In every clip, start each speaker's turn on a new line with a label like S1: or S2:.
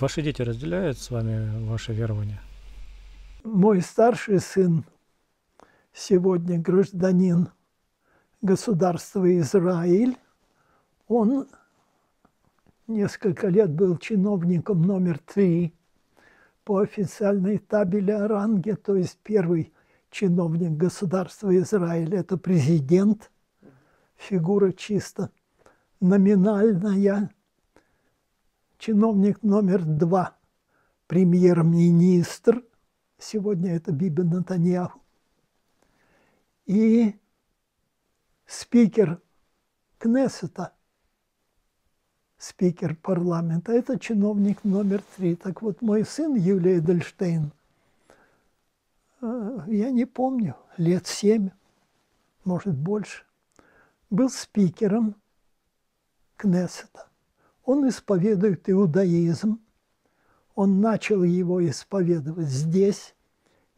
S1: Ваши дети разделяют с вами ваше верование?
S2: Мой старший сын сегодня гражданин государства Израиль. Он несколько лет был чиновником номер три по официальной табели о ранге, то есть первый чиновник государства Израиль – это президент, фигура чисто номинальная. Чиновник номер два – премьер-министр, сегодня это Биби Натаньяху. И спикер Кнессета, спикер парламента, это чиновник номер три. Так вот, мой сын Юлия Эдельштейн, э, я не помню, лет семь, может больше, был спикером Кнессета. Он исповедует иудаизм. Он начал его исповедовать здесь,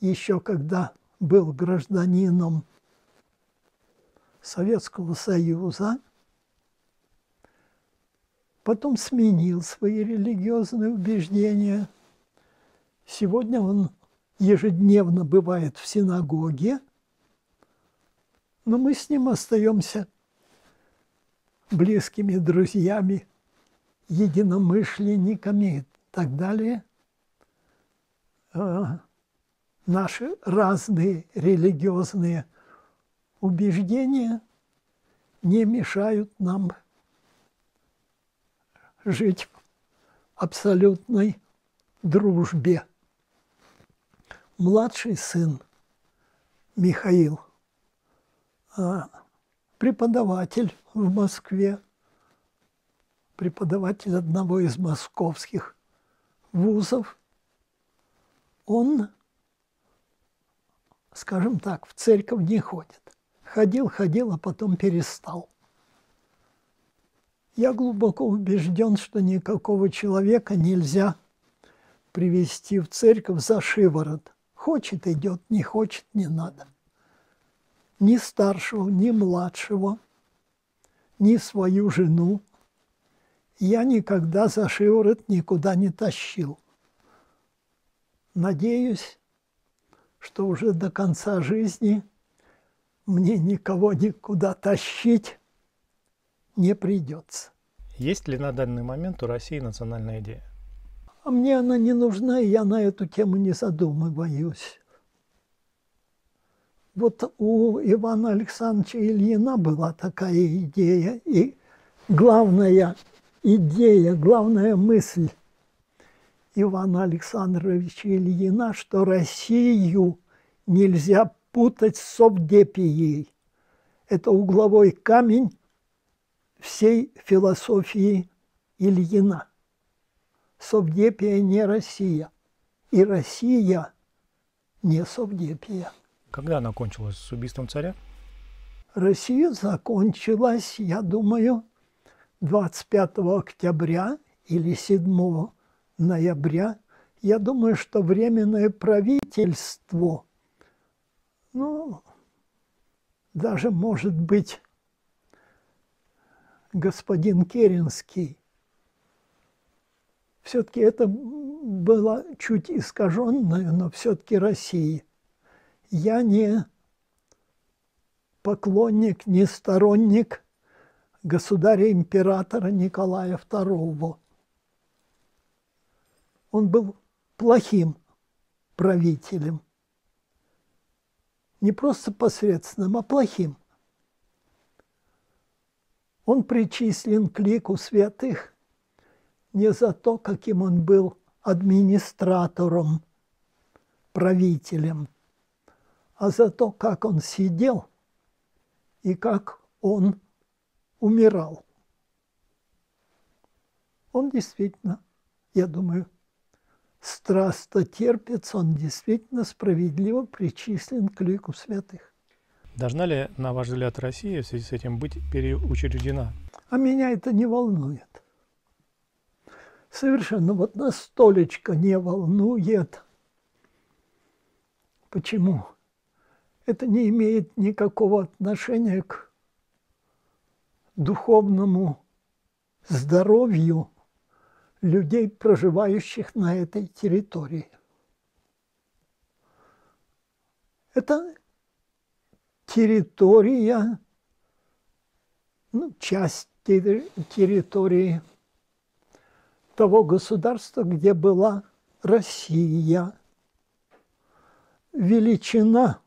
S2: еще когда был гражданином Советского Союза, потом сменил свои религиозные убеждения. Сегодня он ежедневно бывает в синагоге, но мы с ним остаемся близкими друзьями, единомышленниками и так далее. А, наши разные религиозные убеждения не мешают нам жить в абсолютной дружбе. Младший сын Михаил, а, преподаватель в Москве, преподаватель одного из московских вузов, он, скажем так, в церковь не ходит. Ходил, ходил, а потом перестал. Я глубоко убежден, что никакого человека нельзя привести в церковь за шиворот. Хочет – идет, не хочет – не надо. Ни старшего, ни младшего, ни свою жену я никогда за шиворот никуда не тащил. Надеюсь, что уже до конца жизни – мне никого никуда тащить не придется.
S1: Есть ли на данный момент у России национальная идея?
S2: А мне она не нужна, и я на эту тему не задумываюсь. Вот у Ивана Александровича Ильина была такая идея, и главная идея, главная мысль Ивана Александровича Ильина, что Россию нельзя путать с совдепией. Это угловой камень всей философии Ильина. Совдепия не Россия. И Россия не Совдепия.
S1: Когда она кончилась? С убийством царя?
S2: Россия закончилась, я думаю, 25 октября или 7 ноября. Я думаю, что Временное правительство ну, даже, может быть, господин Керенский. Все-таки это было чуть искаженное, но все-таки Россия. Я не поклонник, не сторонник государя-императора Николая II. Он был плохим правителем не просто посредственным, а плохим. Он причислен к лику святых не за то, каким он был администратором, правителем, а за то, как он сидел и как он умирал. Он действительно, я думаю, страстотерпец, он действительно справедливо причислен к лику святых.
S1: Должна ли, на ваш взгляд, Россия в связи с этим быть переучреждена?
S2: А меня это не волнует. Совершенно вот настолечко не волнует. Почему? Это не имеет никакого отношения к духовному здоровью людей, проживающих на этой территории. Это территория, ну, часть территории того государства, где была Россия. Величина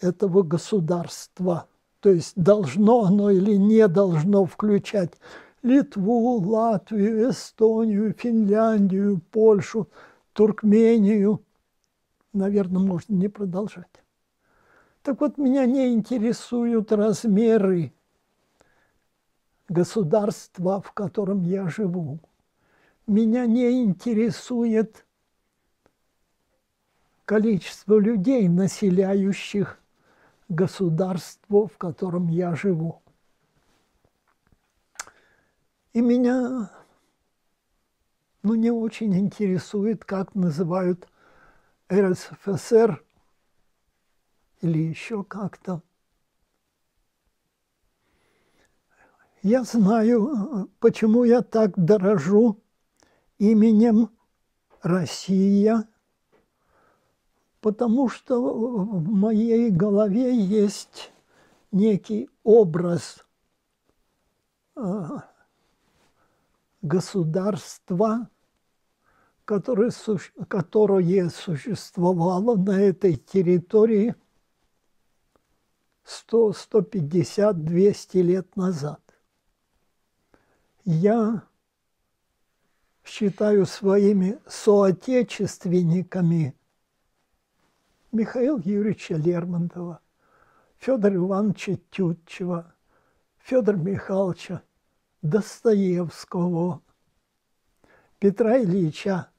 S2: этого государства, то есть должно оно или не должно включать Литву, Латвию, Эстонию, Финляндию, Польшу, Туркмению. Наверное, можно не продолжать. Так вот, меня не интересуют размеры государства, в котором я живу. Меня не интересует количество людей, населяющих государство, в котором я живу. И меня ну, не очень интересует, как называют РСФСР или еще как-то. Я знаю, почему я так дорожу именем Россия, потому что в моей голове есть некий образ а, государства, которое, которое существовало на этой территории 100, 150, 200 лет назад. Я считаю своими соотечественниками Михаила Юрьевича Лермонтова, Федора Ивановича Тютчева, Федора Михайловича Достоевского, Петра Ильича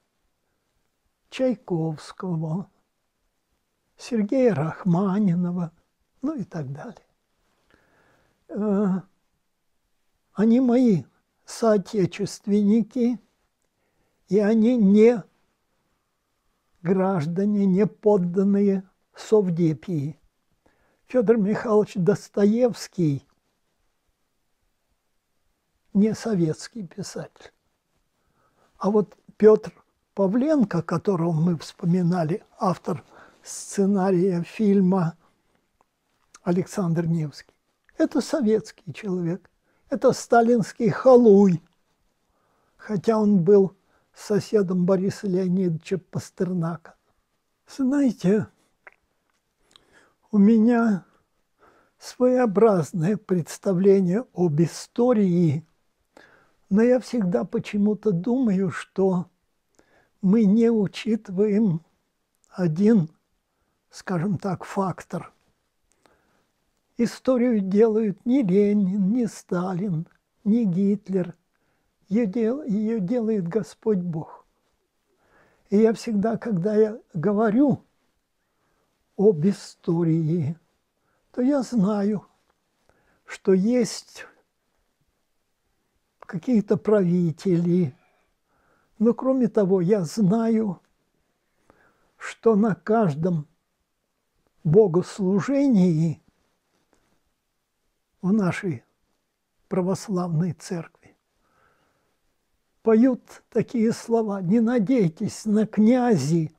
S2: Чайковского, Сергея Рахманинова, ну и так далее. Э, они мои соотечественники, и они не граждане, не подданные Совдепии. Федор Михайлович Достоевский не советский писатель. А вот Петр Павленко, которого мы вспоминали, автор сценария фильма Александр Невский, это советский человек, это сталинский халуй, хотя он был соседом Бориса Леонидовича Пастернака. Знаете, у меня своеобразное представление об истории, но я всегда почему-то думаю, что мы не учитываем один, скажем так, фактор. Историю делают не Ленин, не Сталин, не Гитлер – ее, дел, ее делает Господь Бог. И я всегда, когда я говорю об истории, то я знаю, что есть какие-то правители, но кроме того, я знаю, что на каждом богослужении в нашей православной церкви поют такие слова. «Не надейтесь на князи,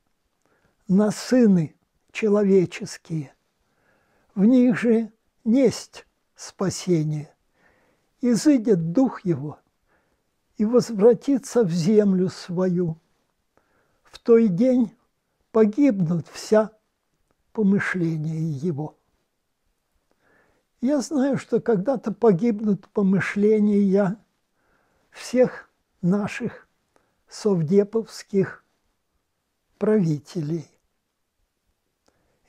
S2: на сыны человеческие. В них же несть спасение. Изыдет дух его и возвратится в землю свою. В той день погибнут вся помышления его». Я знаю, что когда-то погибнут помышления всех наших совдеповских правителей.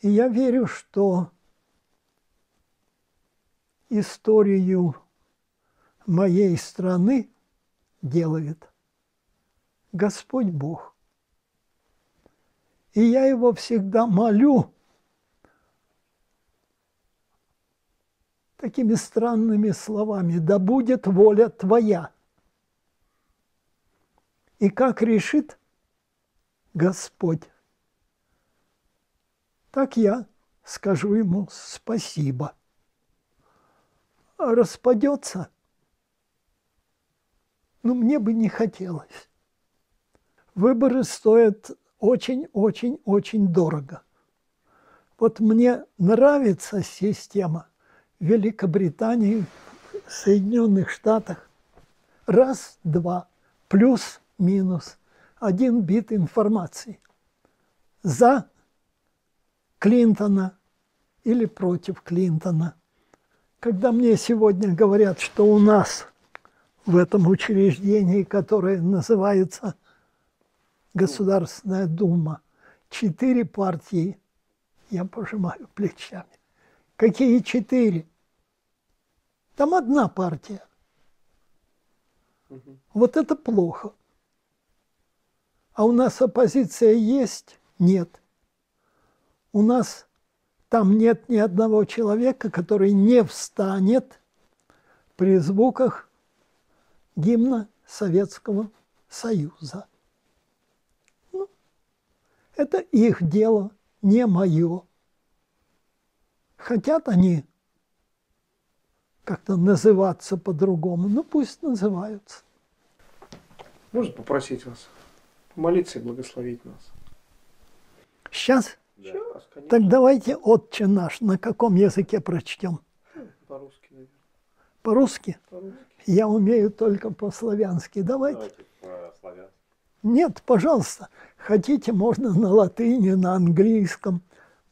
S2: И я верю, что историю моей страны делает Господь Бог. И я его всегда молю такими странными словами, да будет воля твоя. И как решит Господь, так я скажу ему спасибо. А распадется, ну, мне бы не хотелось. Выборы стоят очень-очень-очень дорого. Вот мне нравится система Великобритании, Соединенных Штатах. Раз, два, плюс, минус, один бит информации. За Клинтона или против Клинтона. Когда мне сегодня говорят, что у нас в этом учреждении, которое называется Государственная Дума, четыре партии, я пожимаю плечами. Какие четыре? Там одна партия. Вот это плохо. А у нас оппозиция есть? Нет. У нас там нет ни одного человека, который не встанет при звуках гимна Советского Союза. Ну, это их дело, не мое. Хотят они как-то называться по-другому, ну пусть называются.
S3: Можно попросить вас помолиться и благословить нас?
S2: Сейчас?
S3: Да, конечно.
S2: Так давайте «Отче наш» на каком языке прочтем?
S3: По-русски, наверное.
S2: По-русски?
S3: По-русски.
S2: Я умею только по-славянски. Давайте.
S4: Давайте по-славянски.
S2: Нет, пожалуйста. Хотите, можно на латыни, на английском.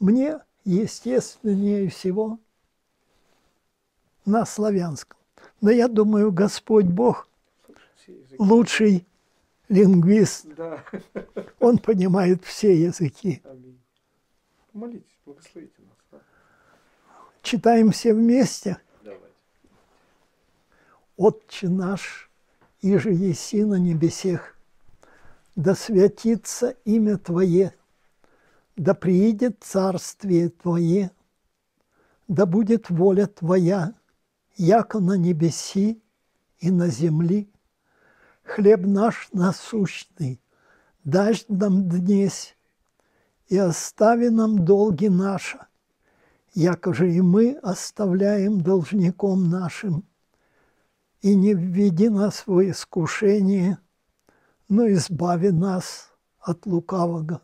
S2: Мне естественнее всего на славянском. Но я думаю, Господь Бог лучший лингвист.
S3: Да.
S2: Он понимает все языки.
S3: Аминь. Помолитесь, благословите нас. Да.
S2: Читаем все вместе.
S4: Давайте.
S2: Отче наш, иже еси на небесех, да святится имя Твое, да приидет царствие Твое, да будет воля Твоя, яко на небеси и на земли. Хлеб наш насущный, дашь нам днесь, и остави нам долги наши, яко же и мы оставляем должником нашим, и не введи нас в искушение, но избави нас от лукавого.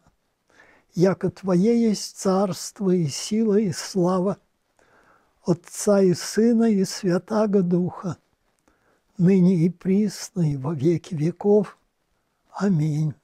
S2: Яко Твое есть царство и сила и слава Отца и Сына и Святаго Духа, ныне и присно и во веки веков. Аминь.